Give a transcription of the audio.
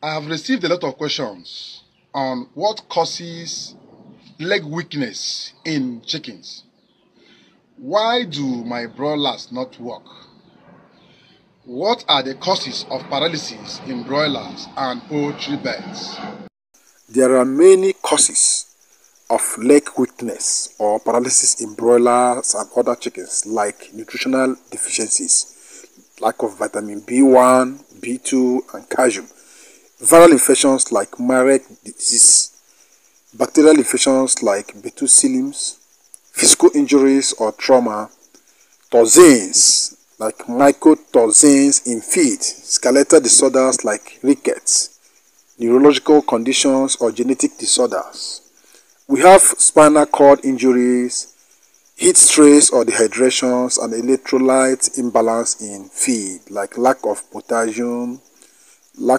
I have received a lot of questions on what causes leg weakness in chickens. Why do my broilers not work? What are the causes of paralysis in broilers and poultry birds? There are many causes of leg weakness or paralysis in broilers and other chickens like nutritional deficiencies, lack of vitamin B1, B2 and calcium, viral infections like Marek disease, bacterial infections like Botulism, physical injuries or trauma, toxins like mycotoxins in feed, skeletal disorders like rickets, neurological conditions or genetic disorders. We have spinal cord injuries, heat stress or dehydrations and electrolyte imbalance in feed like lack of potassium, lack